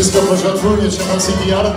Wszystko w porządku, nie trzeba CPR?